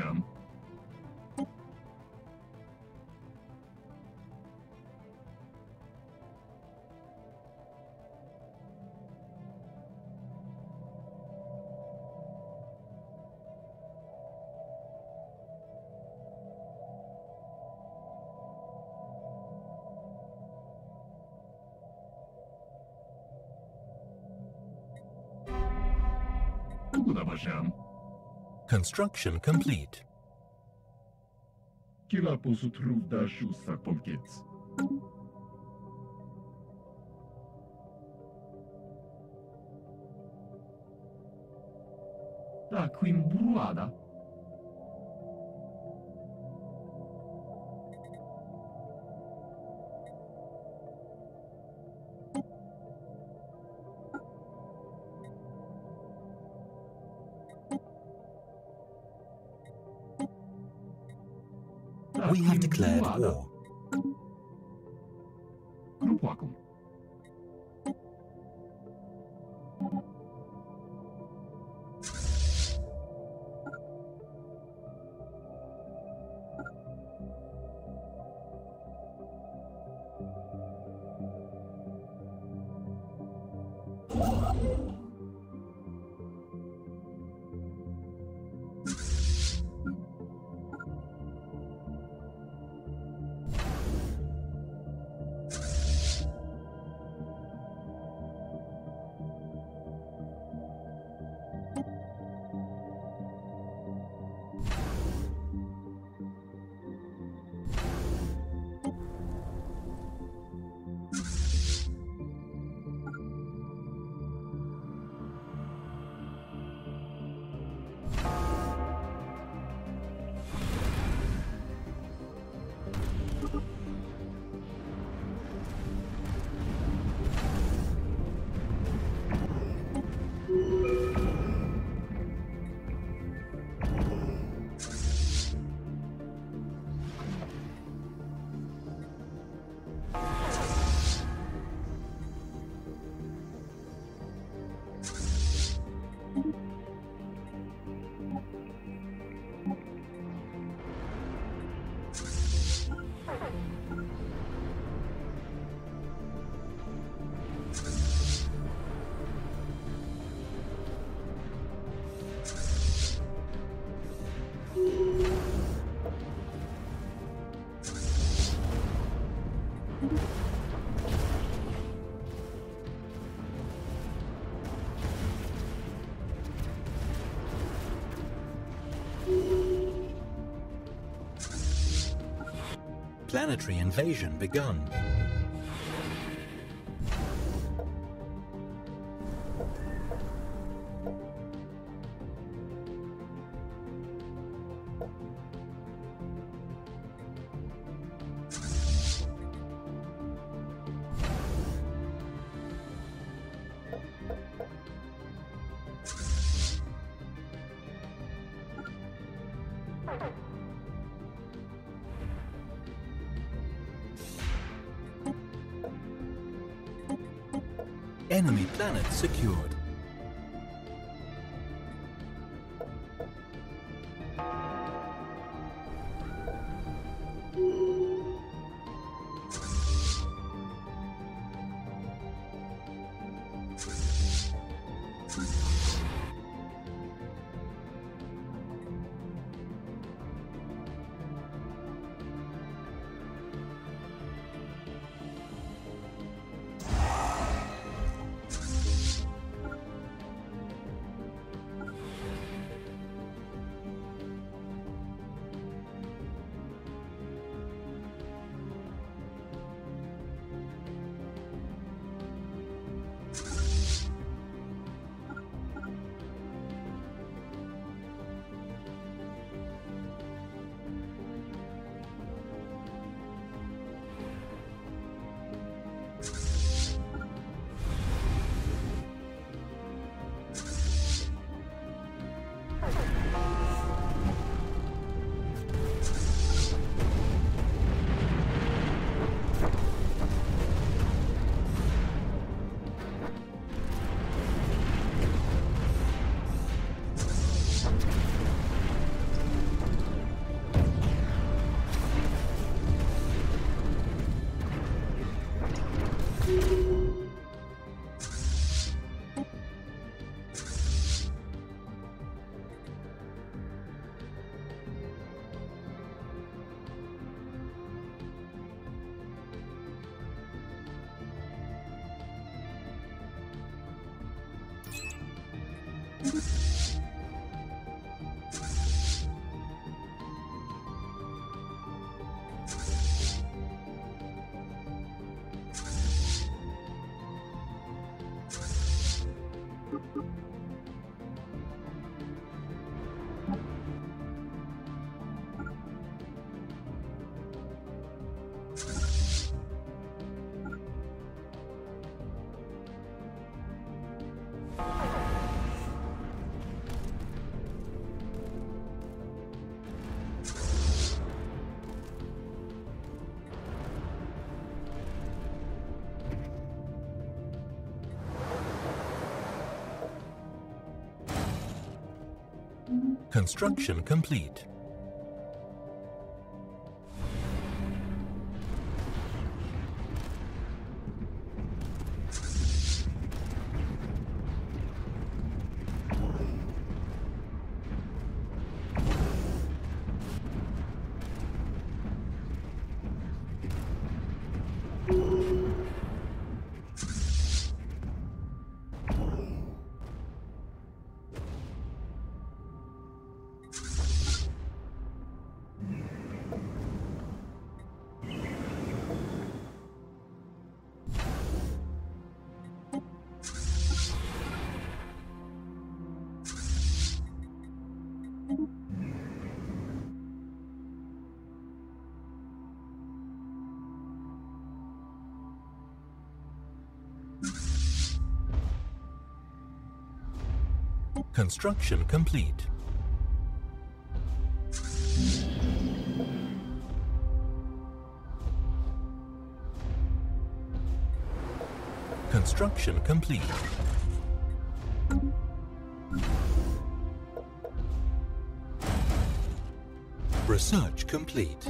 gem. Look at that, Construction complete. Declared war. Planetary invasion begun. Planet secured. you Construction complete. construction complete. Construction complete. Research complete.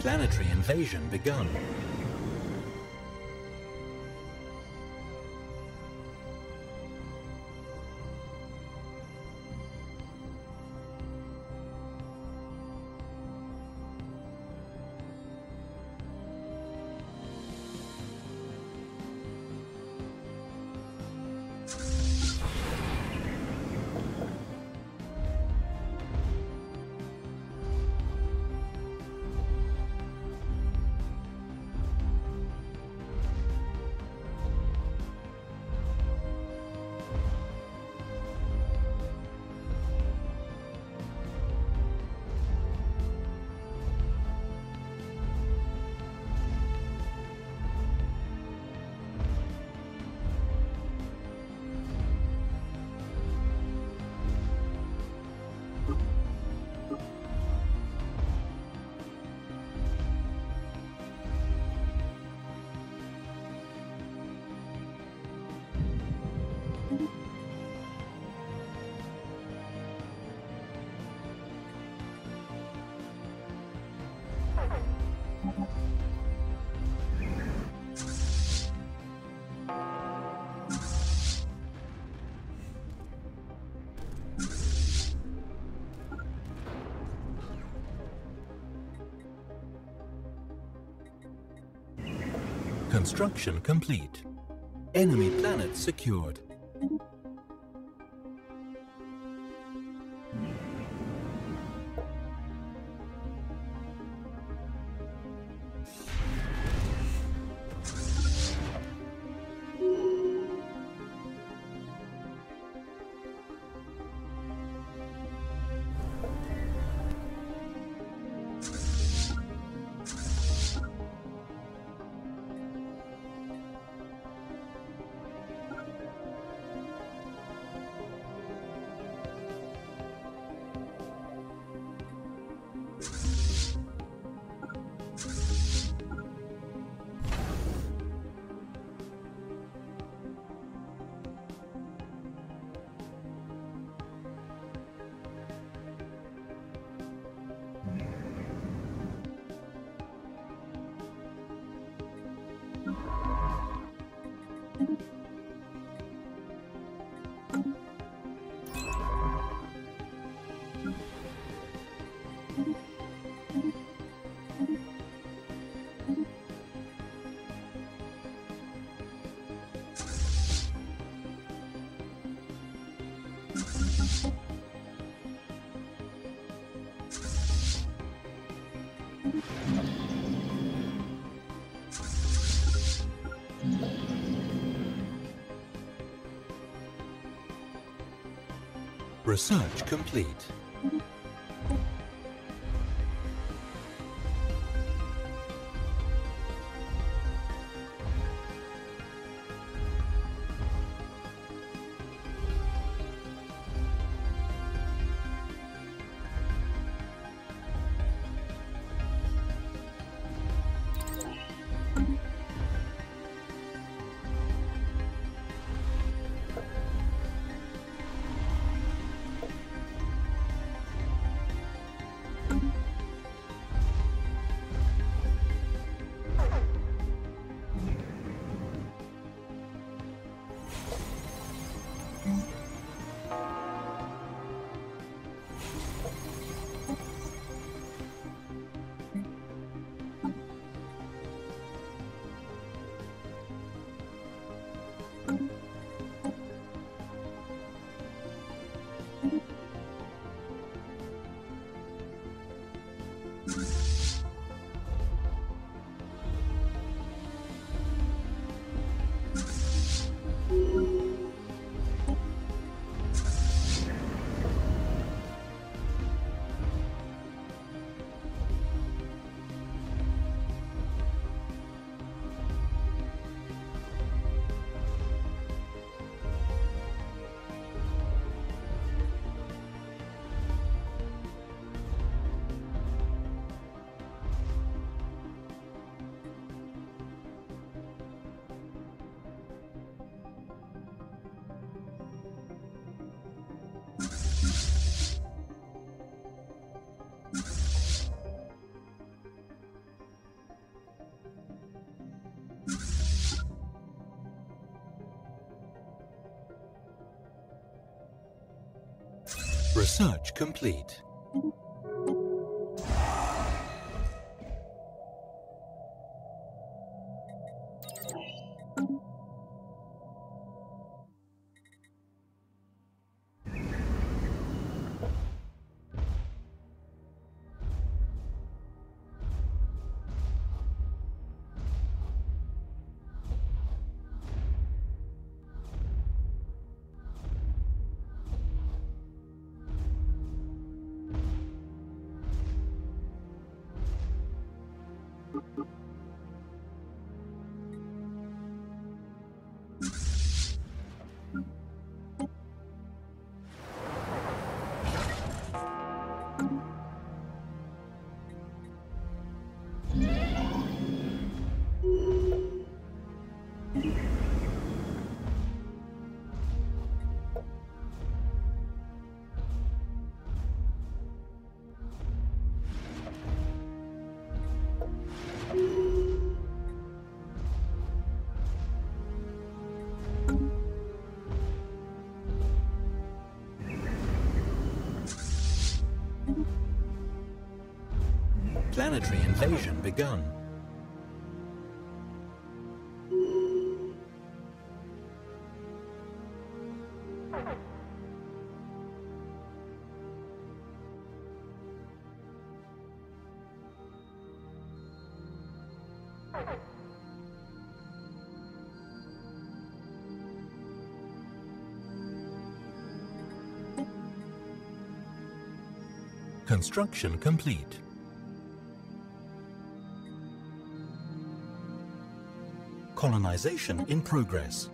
Planetary invasion begun. Construction complete. Enemy planet secured. Research complete. Research complete. Planetary invasion begun. Construction complete. Colonization in progress.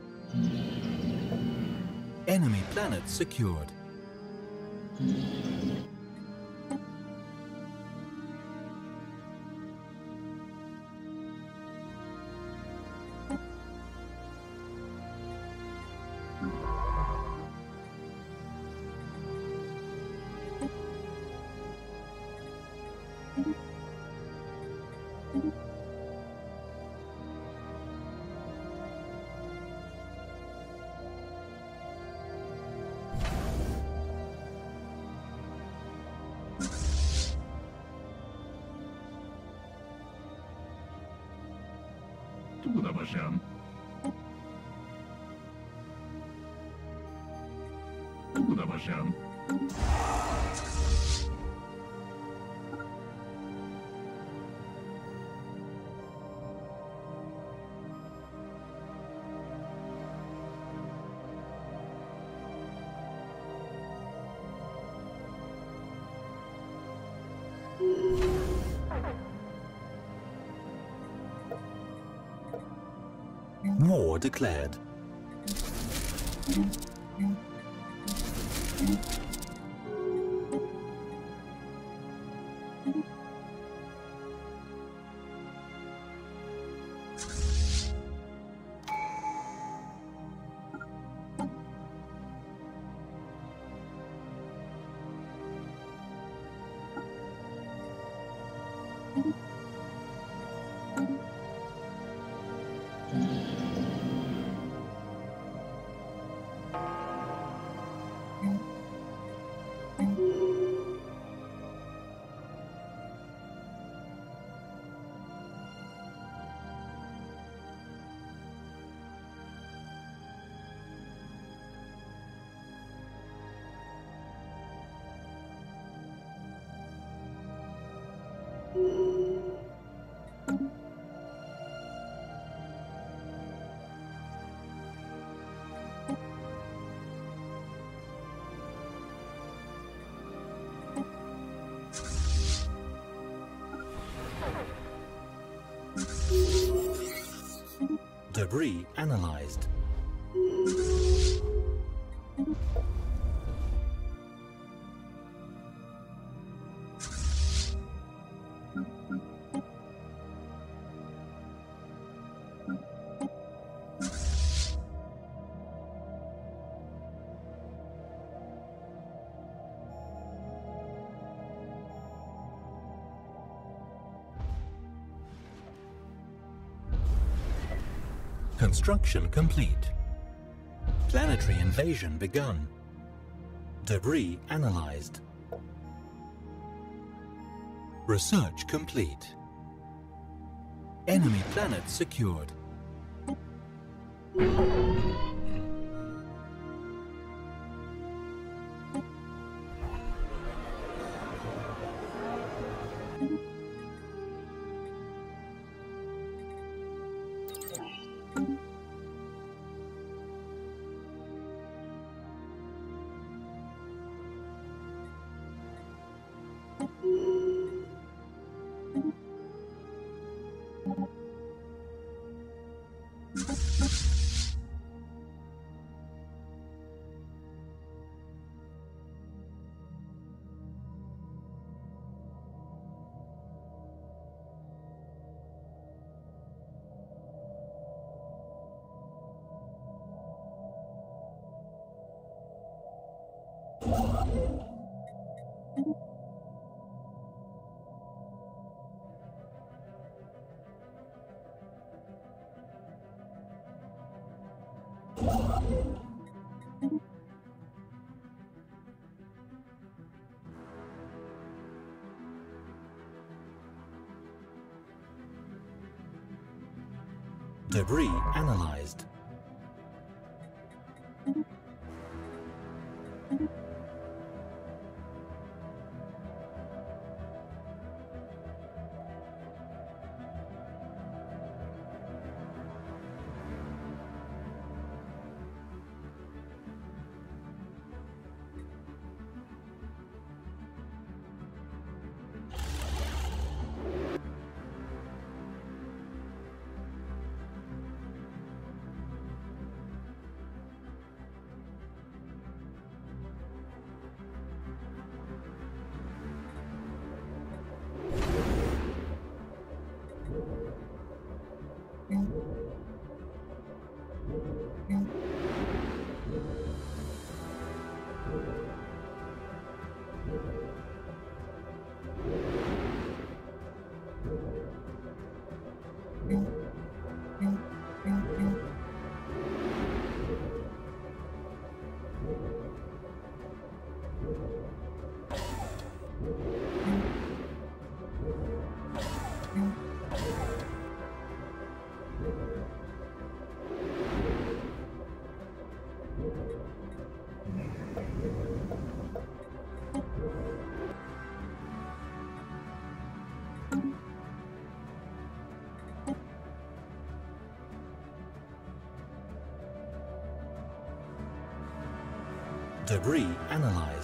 Enemy planet secured. Declared. Debris analyzed. Construction complete. Planetary invasion begun. Debris analyzed. Research complete. Enemy planet secured. Debris analyzed. Debris analyzed.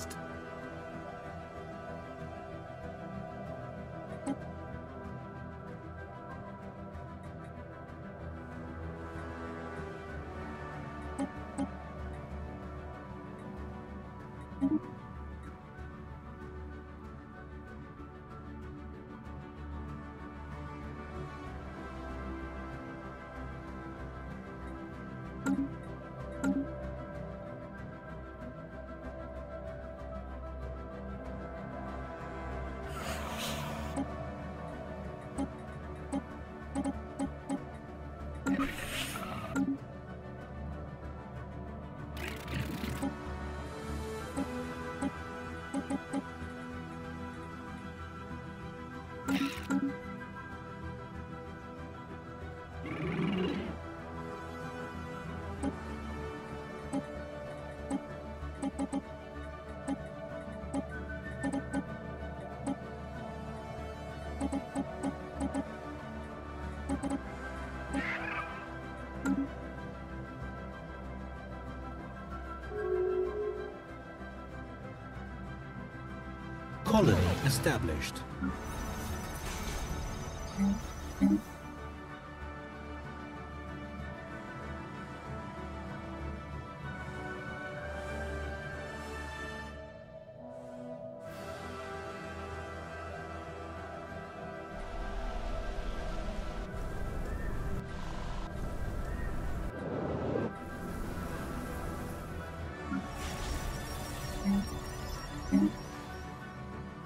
Colony established.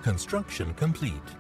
Construction complete.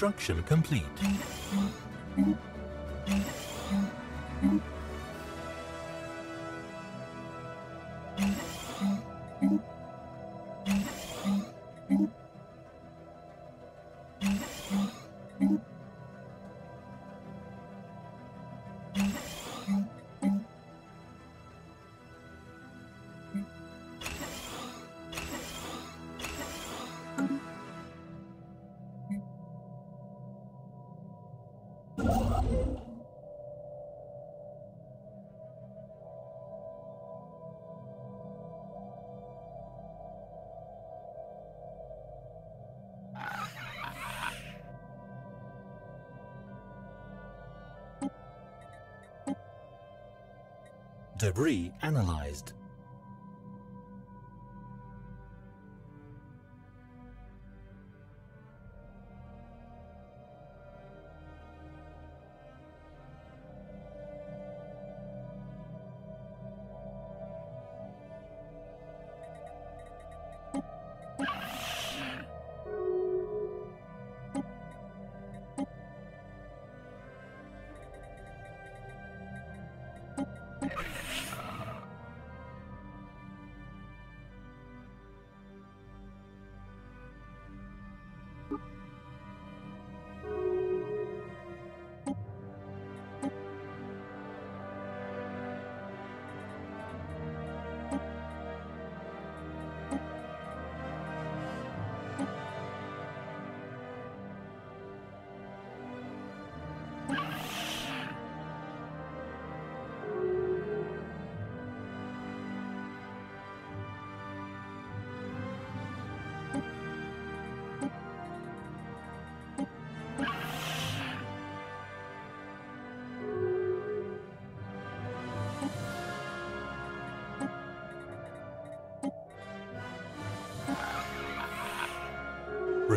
Construction complete. Mm-hmm. Debris analyzed.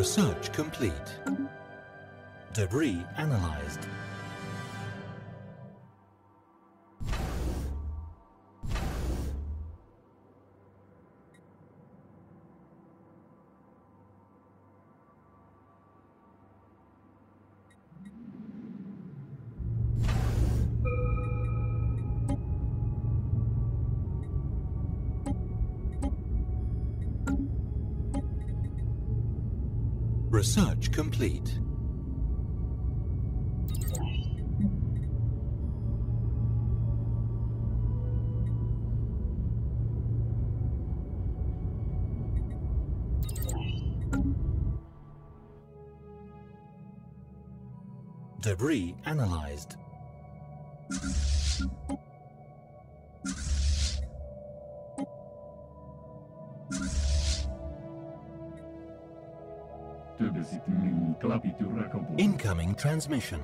Research complete. Debris analyzed. Complete. Debris analyzed. Transmission.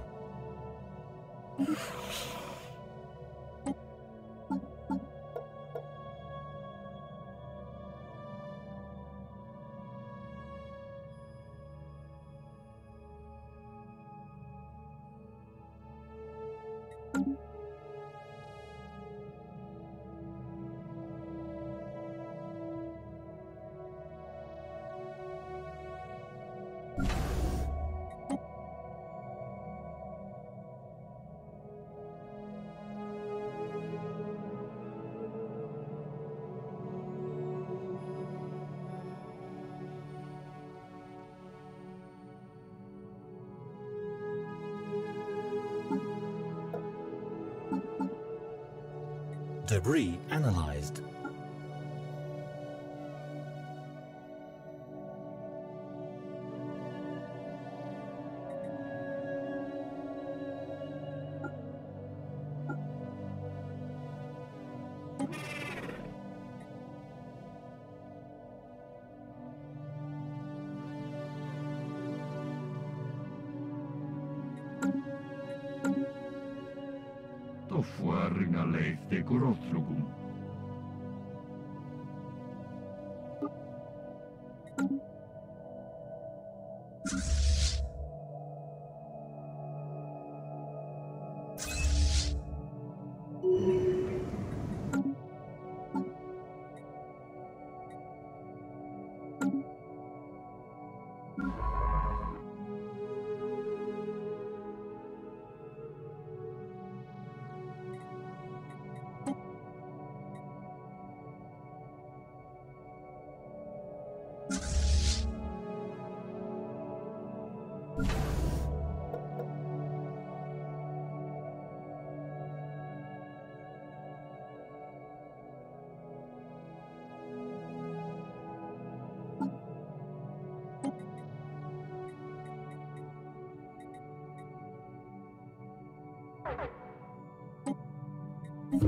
Debris analyzed.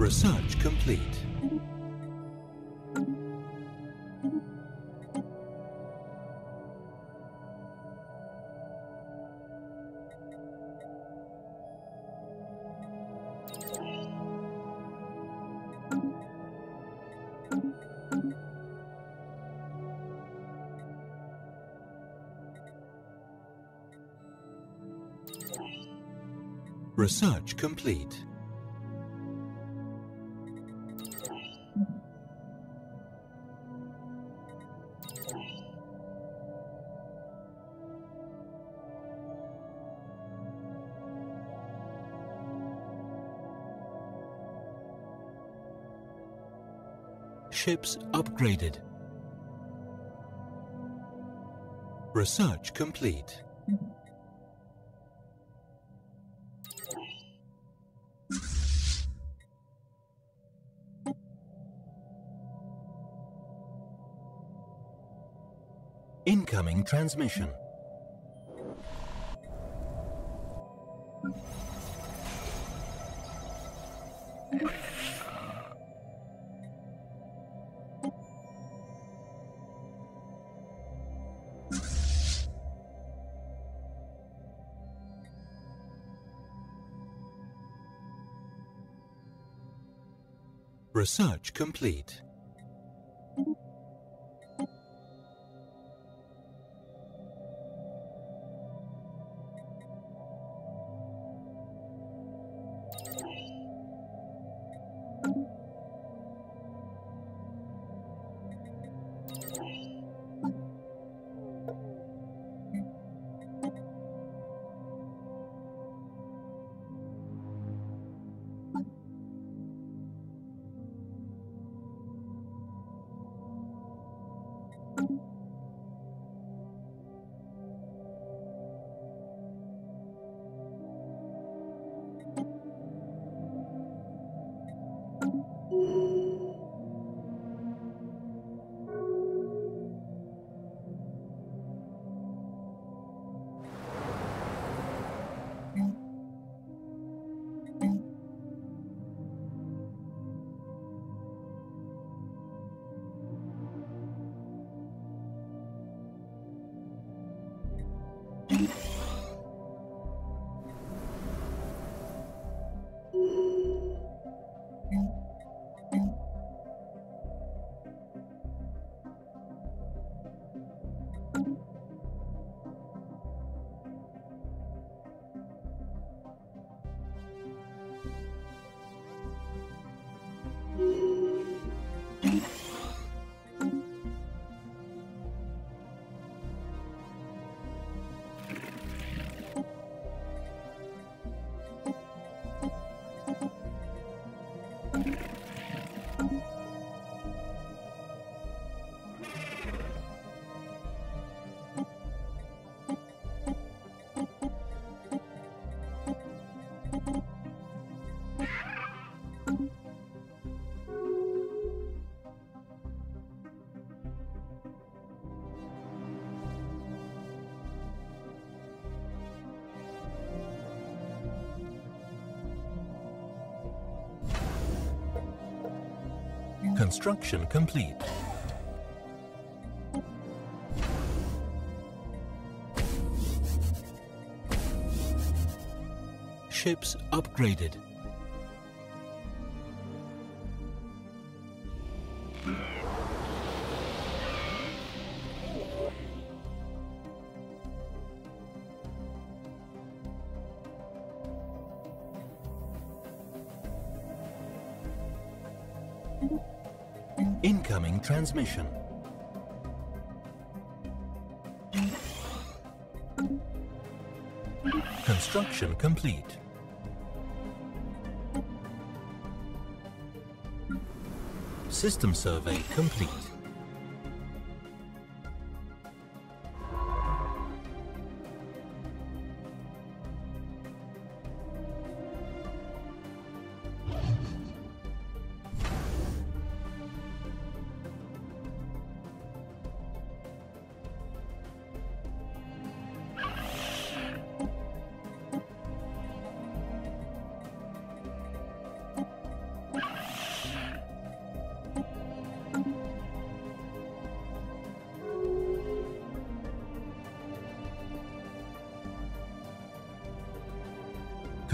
Research complete. Research complete. Ships upgraded. Research complete. Incoming transmission. Research complete. Construction complete. Ships upgraded. Transmission. Construction complete. System survey complete.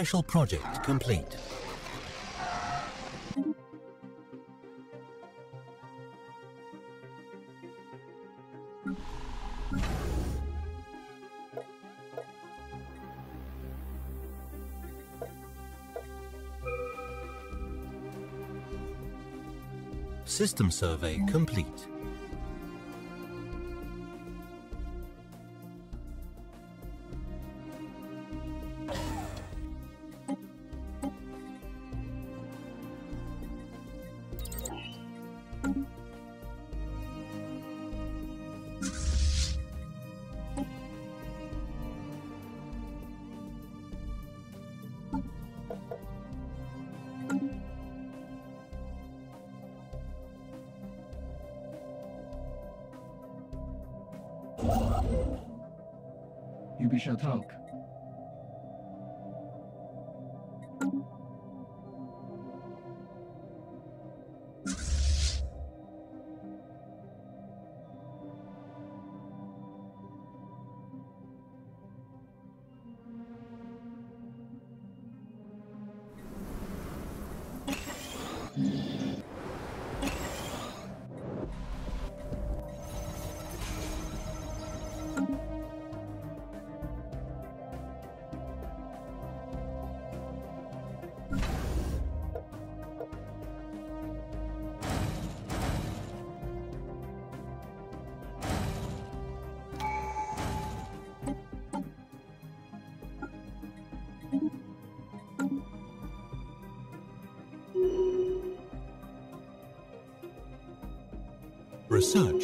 Special project complete. System survey complete.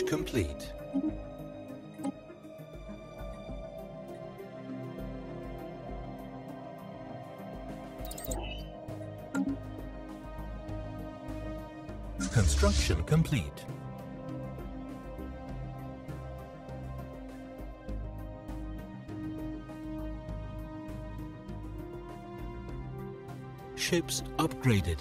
Complete. Construction complete. Ships upgraded.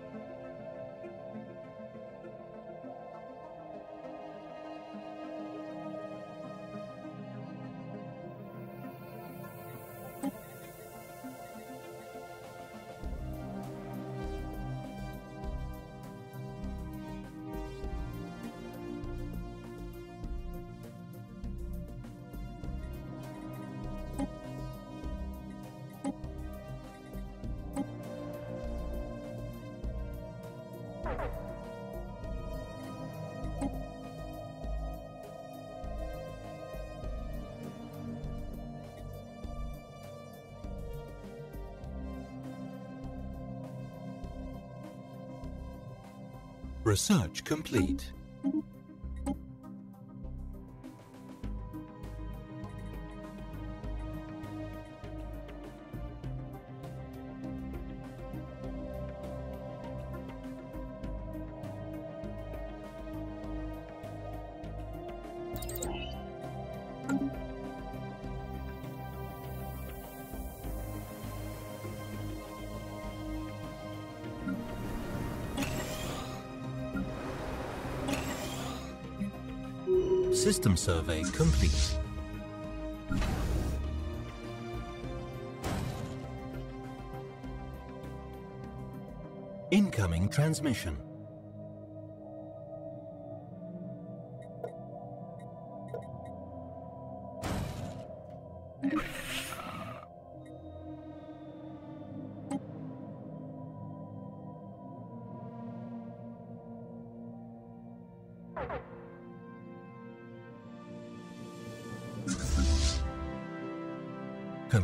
Research complete. Survey complete. Incoming transmission.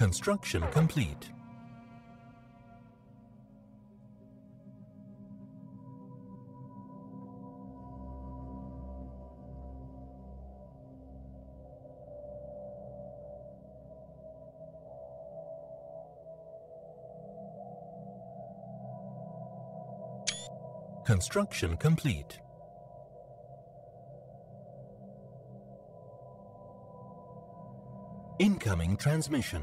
Construction complete. Construction complete. Incoming transmission.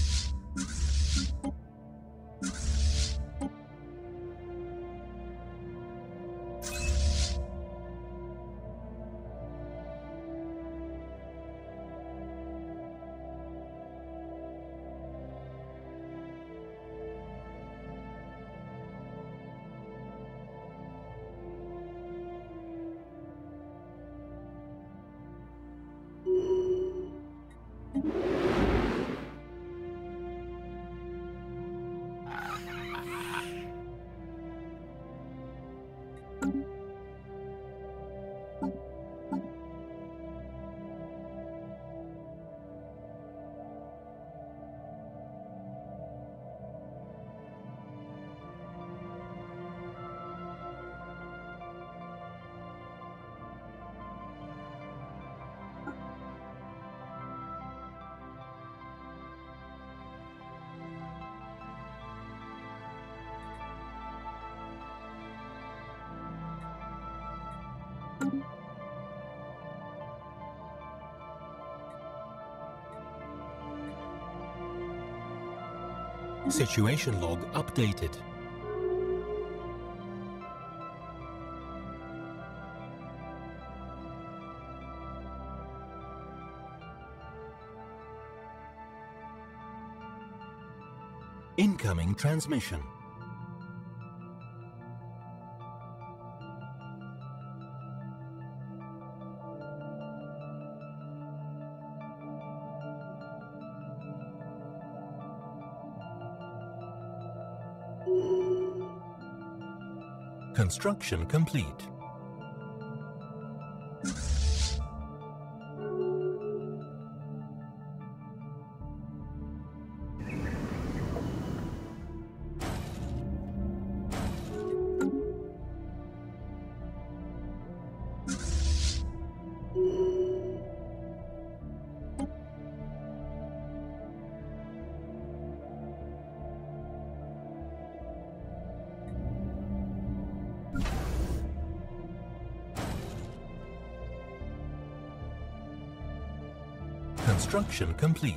Situation log updated. Incoming transmission. Construction complete. Construction complete.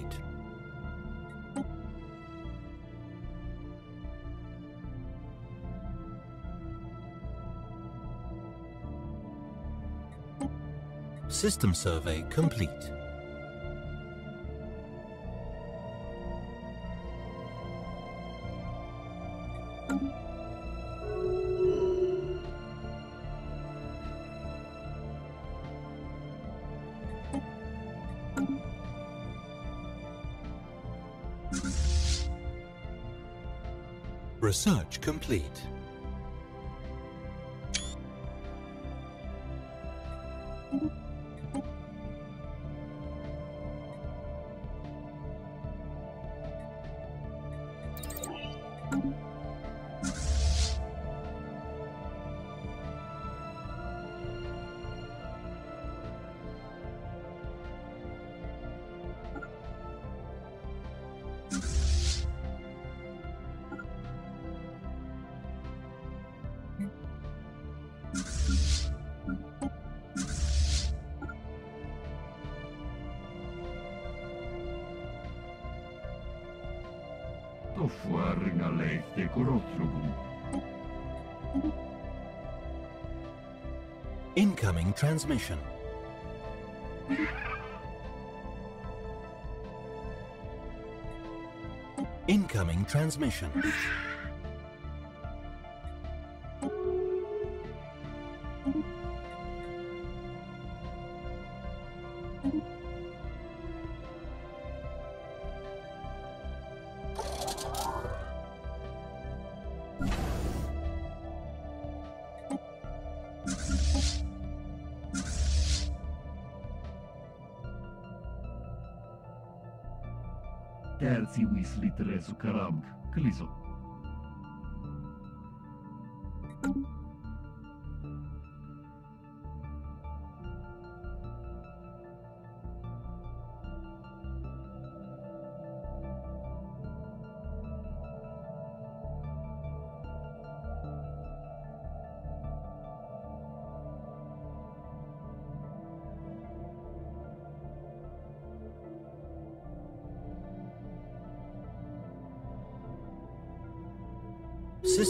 System survey complete. Research complete. Transmission. Incoming transmission. そぞ。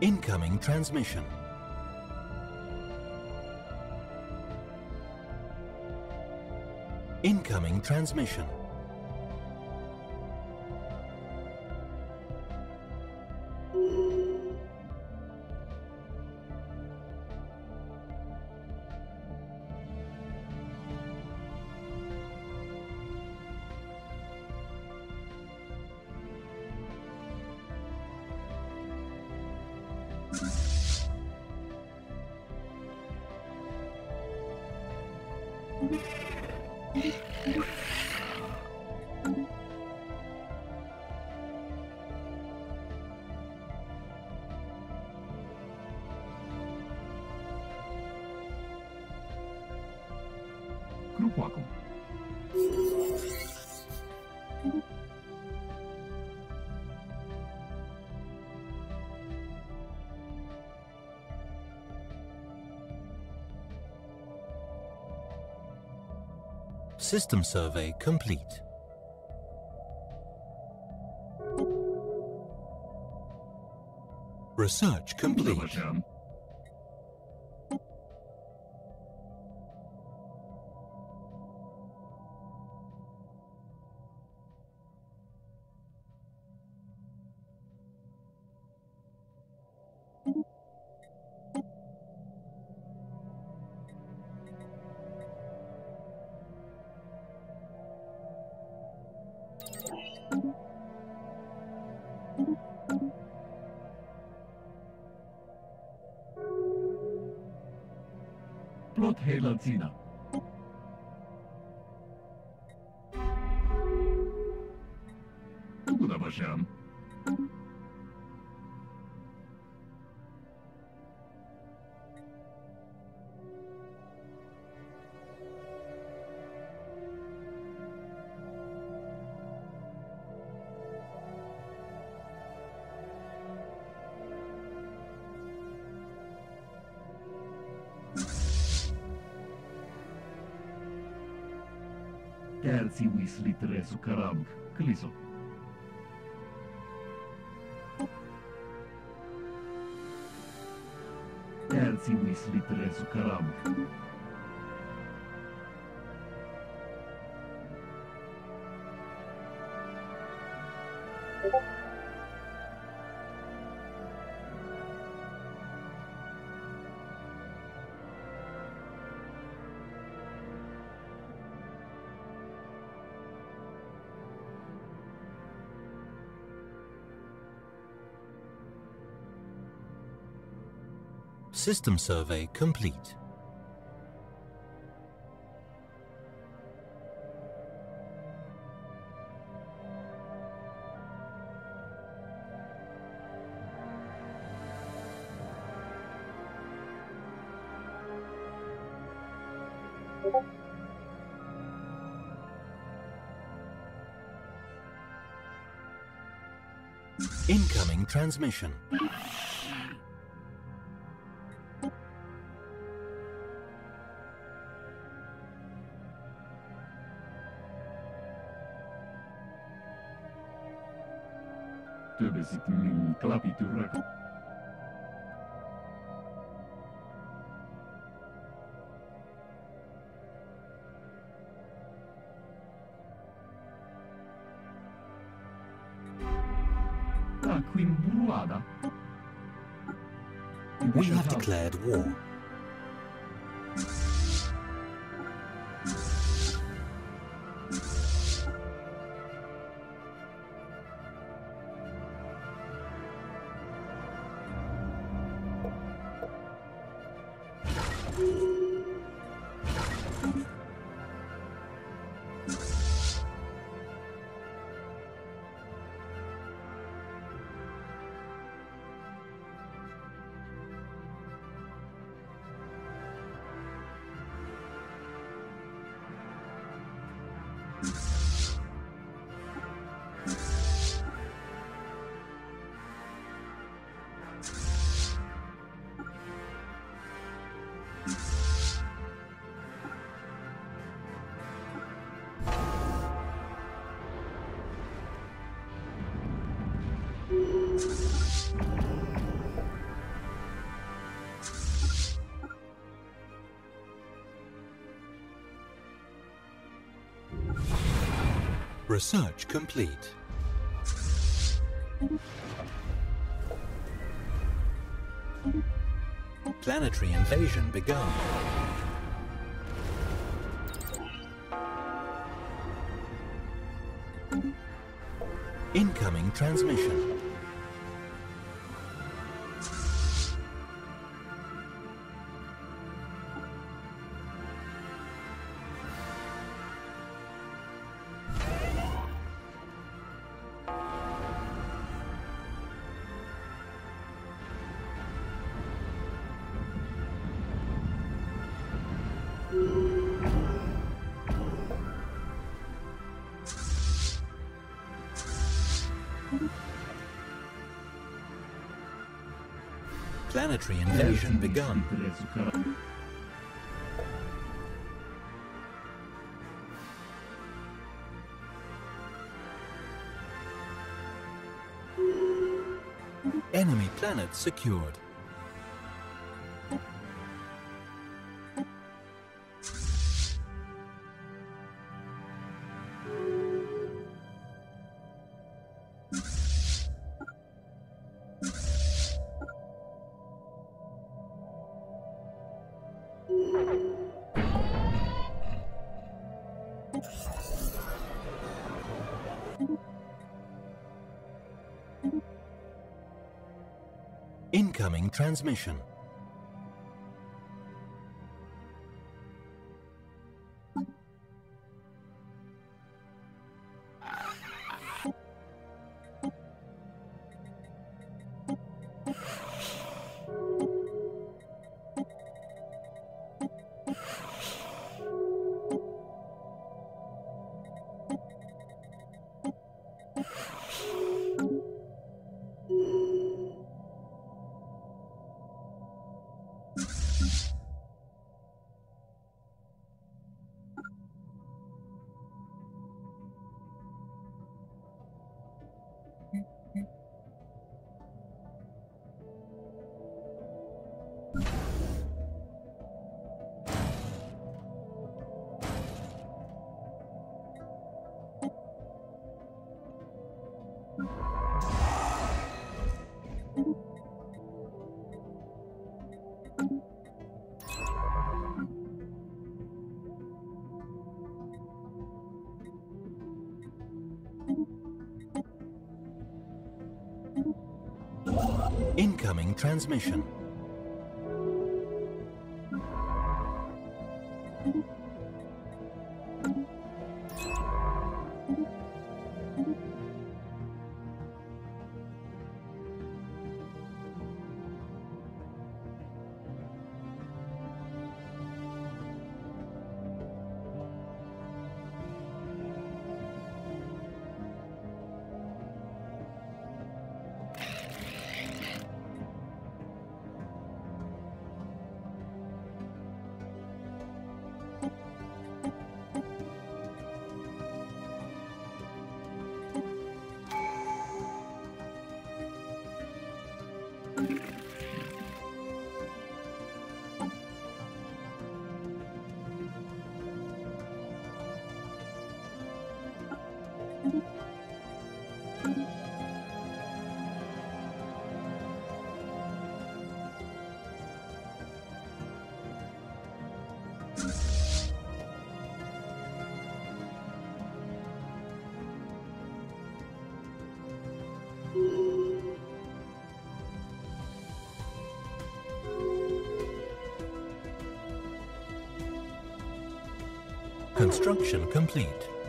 Incoming transmission. Incoming transmission. System survey complete. Research complete. 次な。si Weasley të resu karamg, këliso. Erë si System survey complete. Incoming transmission. Min klapiturrak. Aquim We have declared war. Research complete. Planetary invasion begun. Incoming transmission. Planetary invasion begun. Enemy planet secured. Transmission. Transmission. Construction complete.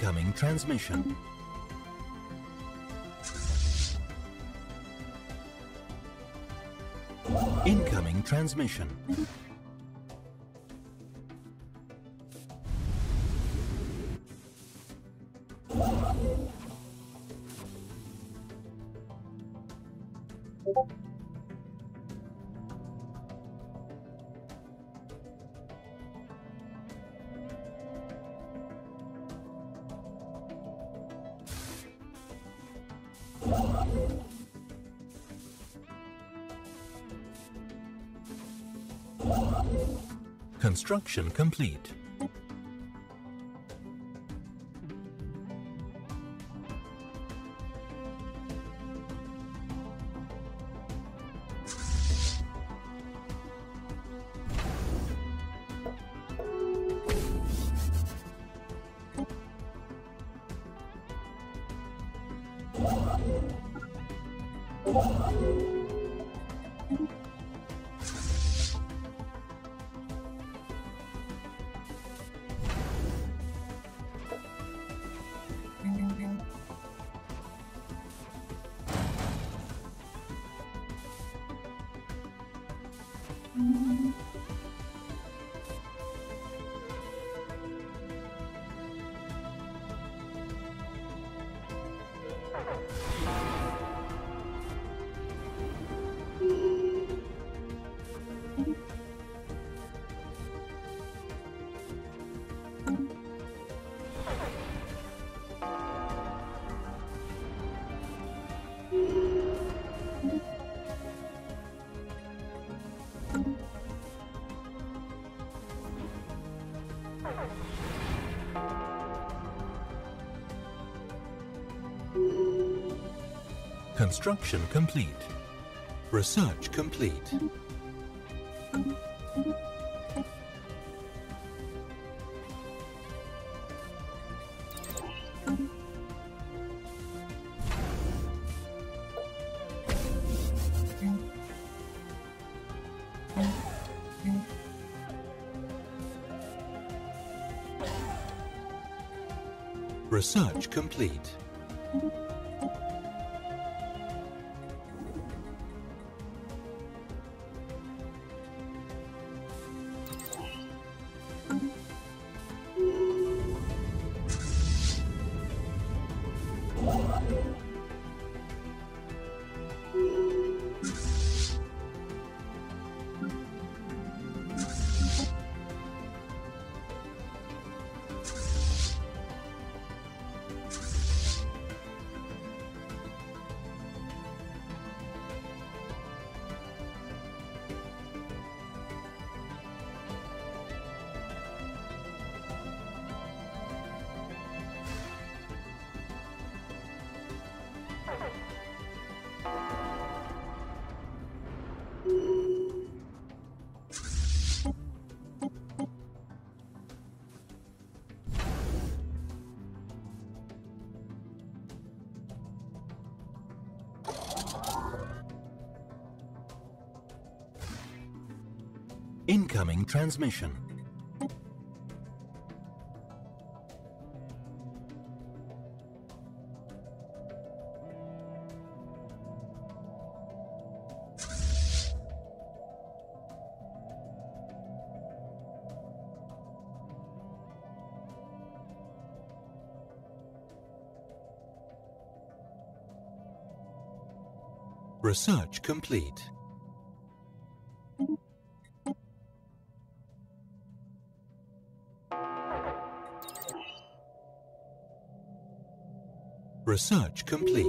Incoming transmission. Incoming transmission. Construction complete. Construction complete. Research complete. Research complete. Incoming transmission. Research complete. Research complete.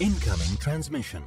Incoming transmission.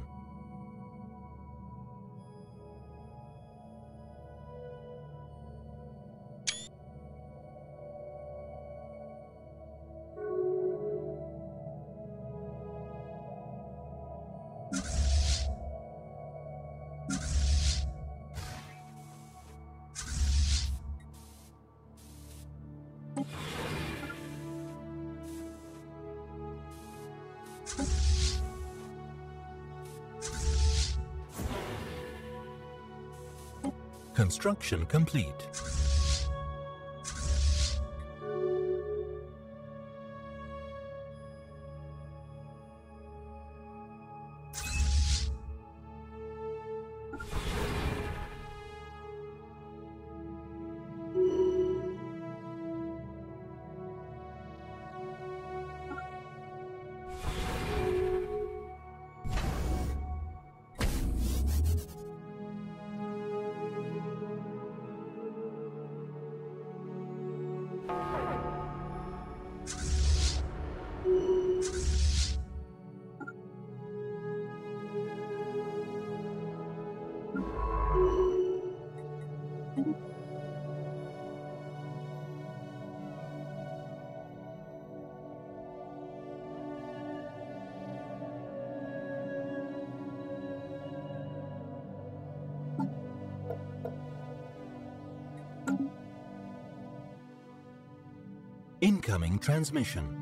Construction complete. Incoming transmission.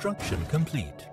Construction complete.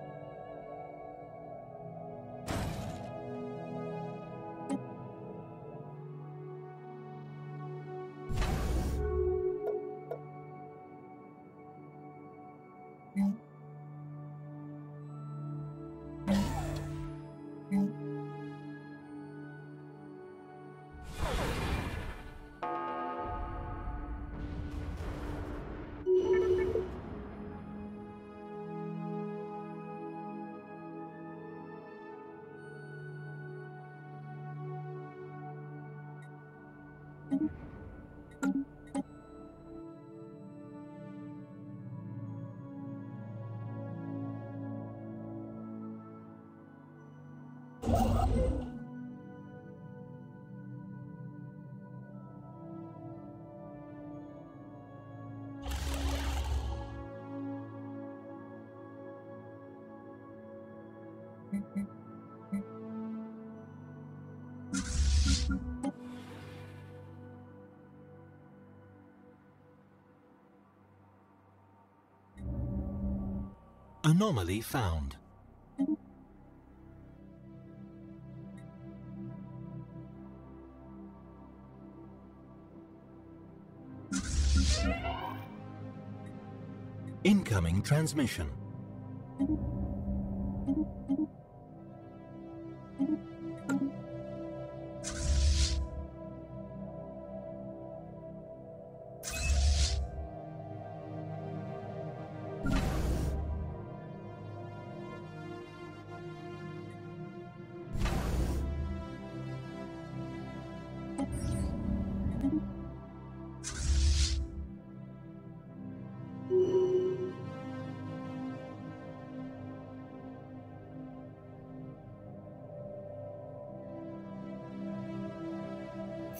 Anomaly found. Incoming transmission.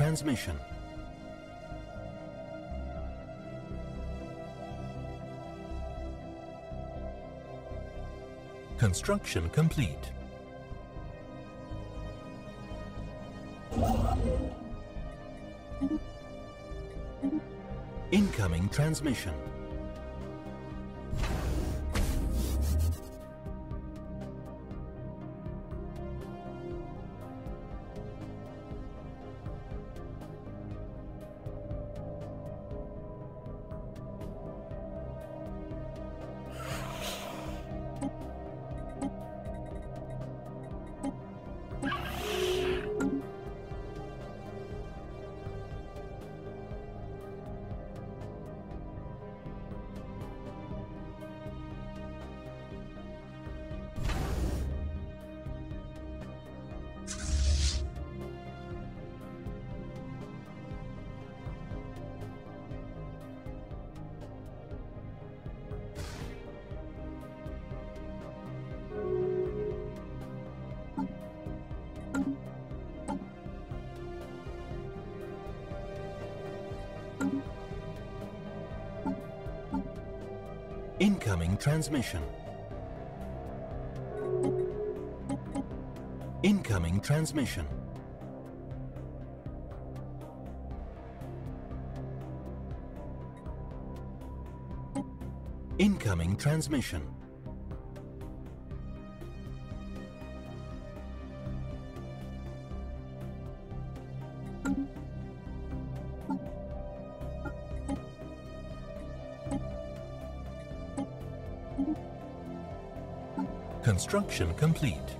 Transmission. Construction complete. Incoming transmission. Transmission. Incoming transmission. Incoming transmission. Construction complete.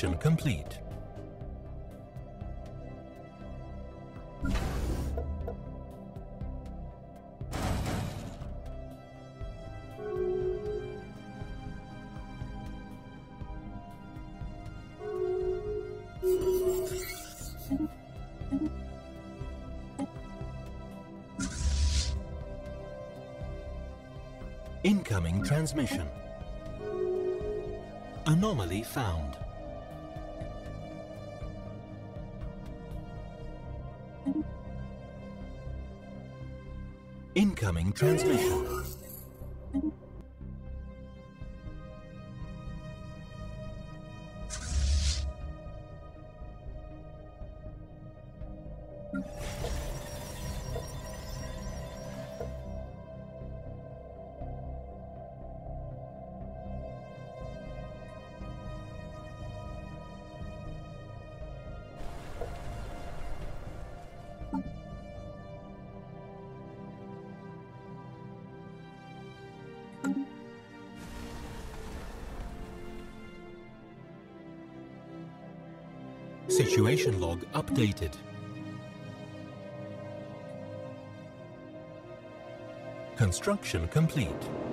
Construction complete. Incoming transmission. Anomaly found. Incoming transmission. Situation log updated. Construction complete.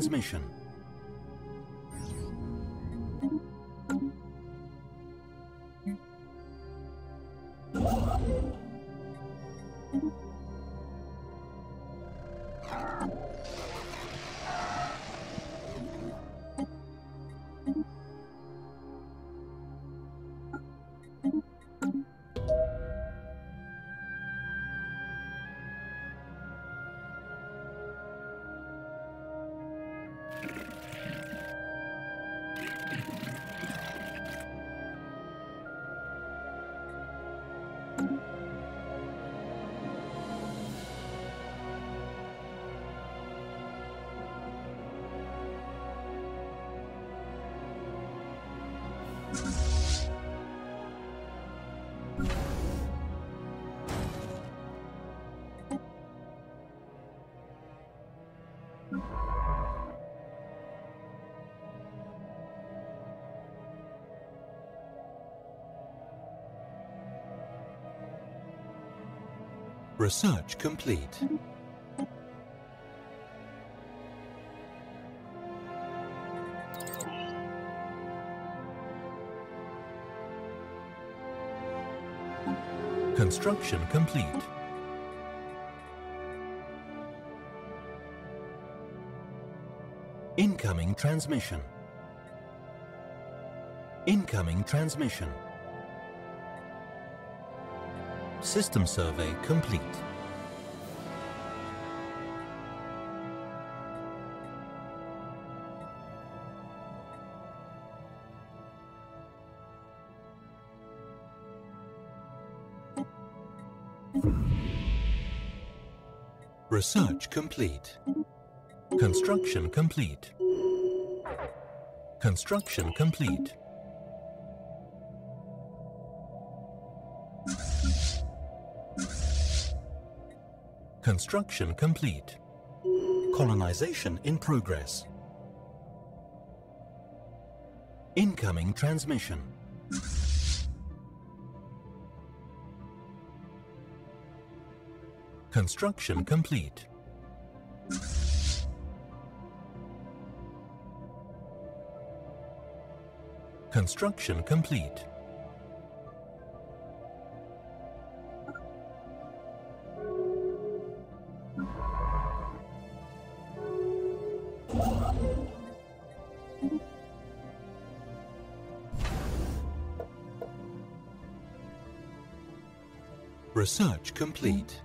Transmission. Research complete. Construction complete. Incoming transmission. Incoming transmission. System survey complete. Research complete. Construction complete. Construction complete. Construction complete. Colonization in progress. Incoming transmission. Construction complete. Construction complete. Research complete.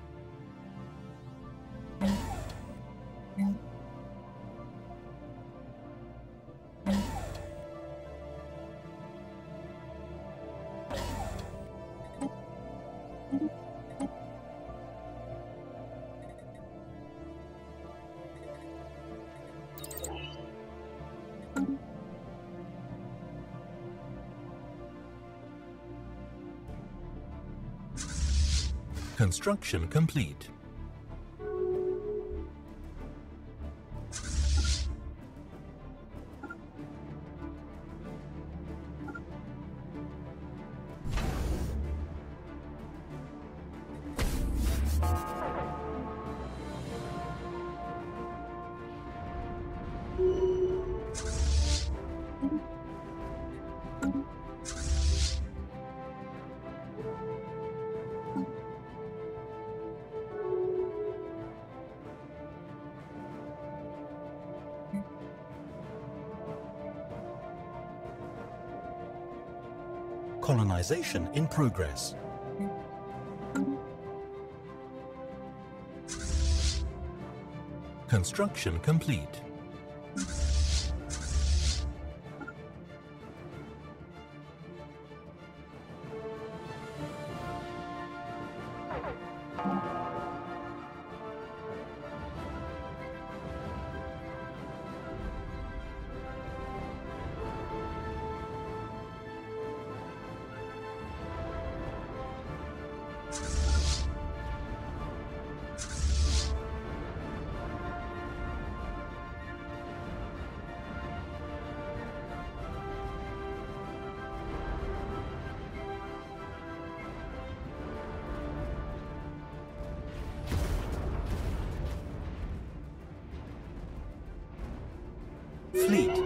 Construction complete. Colonization in progress. Construction complete.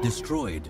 Destroyed.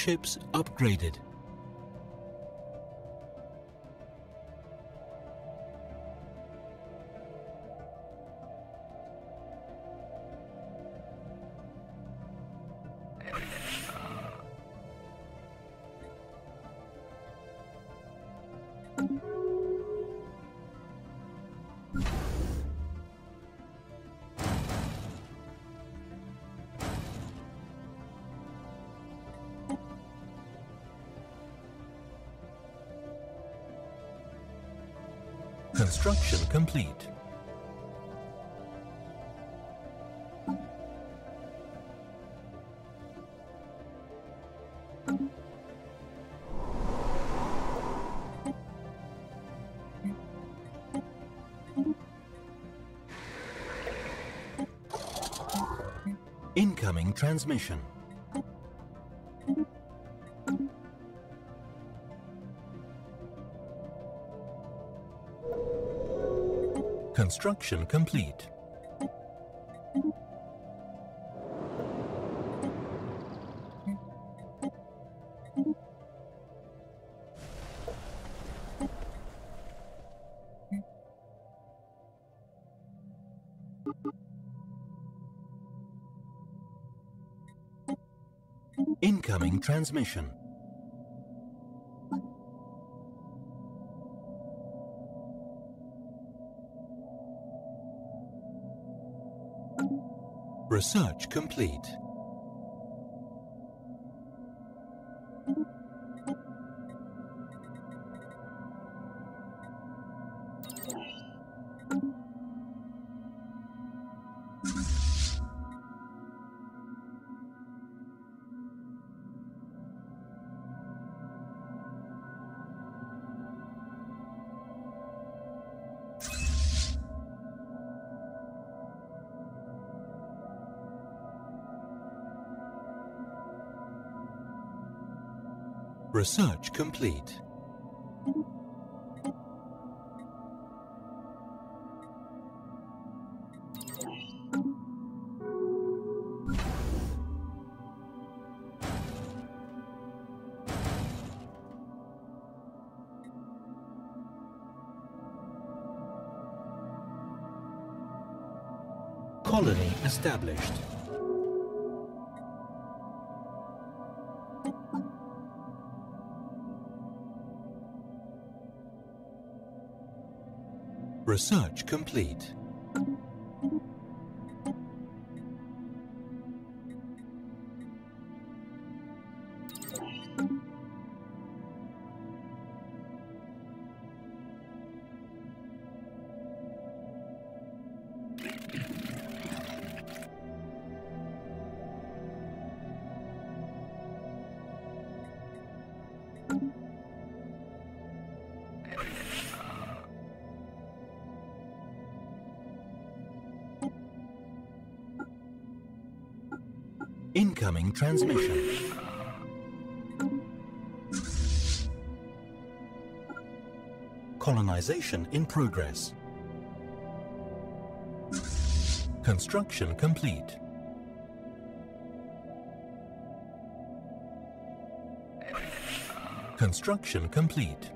Ships upgraded. Construction complete. Incoming transmission. Construction complete. Incoming transmission. Research complete. Research complete. Research complete. Transmission. Colonization in progress. Construction complete. Construction complete.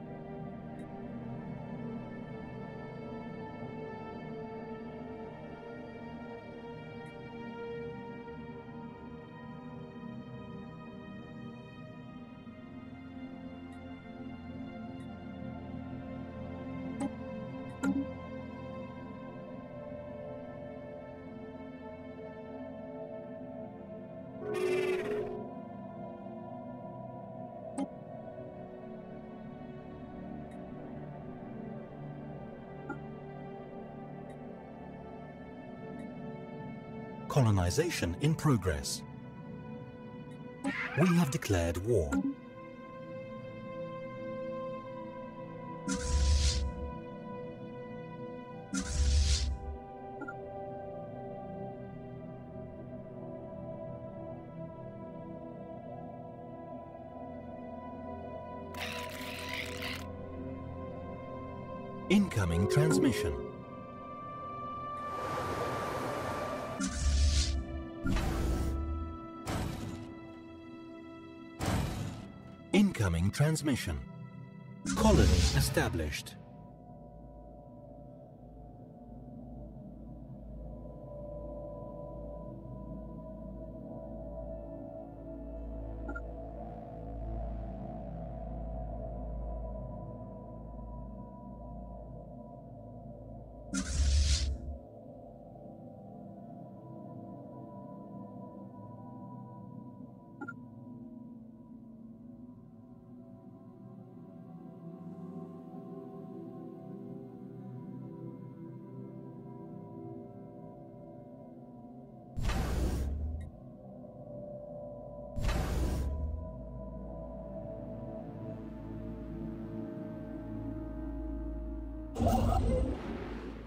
In progress. We have declared war. Transmission. Colony established.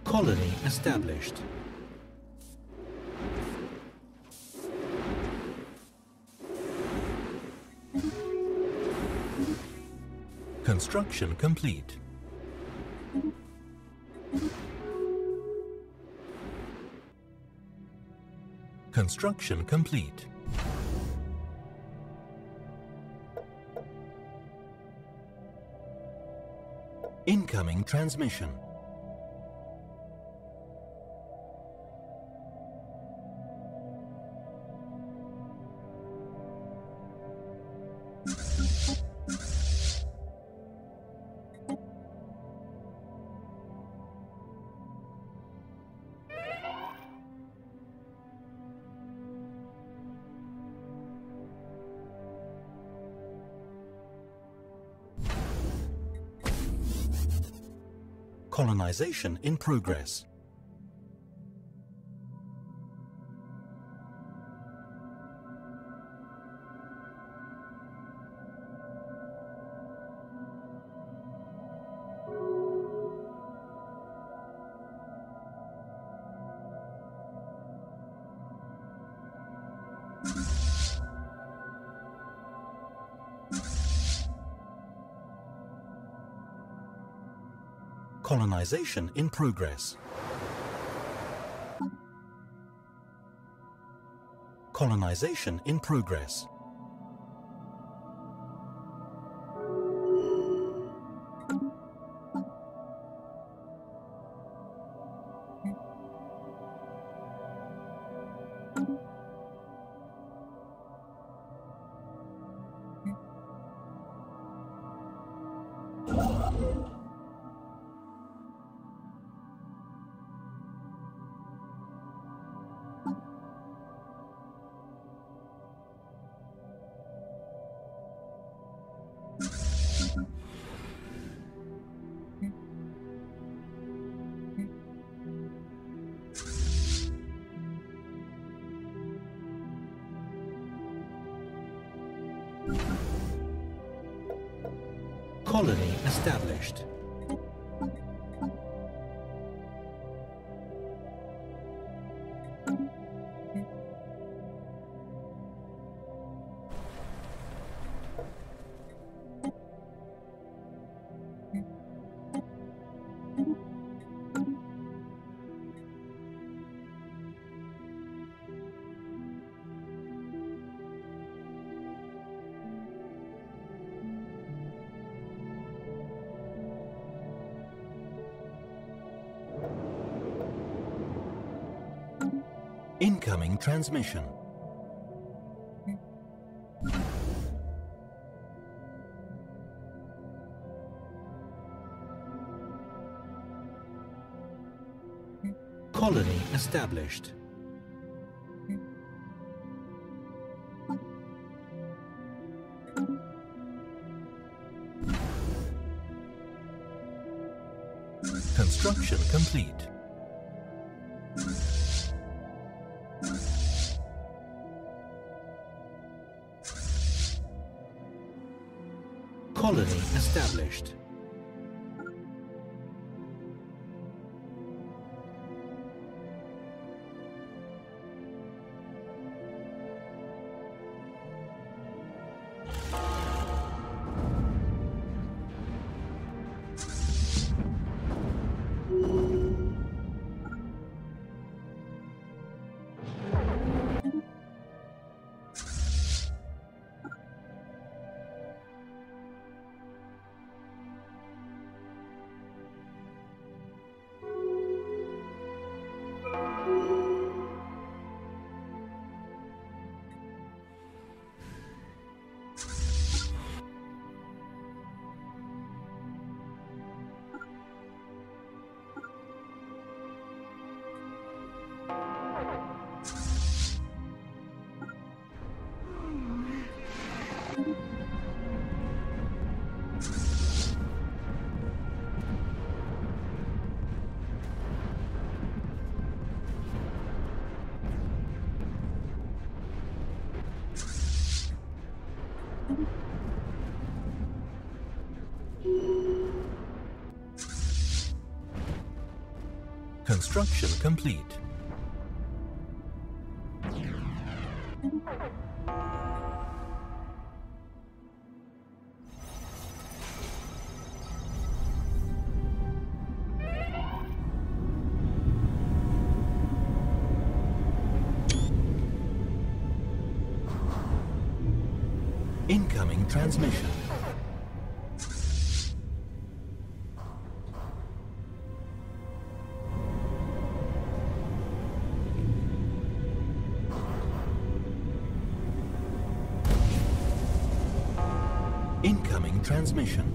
Colony established. Construction complete. Construction complete. Incoming transmission. Colonization in progress. Colonization in progress. Colonization in progress. Incoming transmission. Colony established. Construction complete. Incoming transmission. Transmission.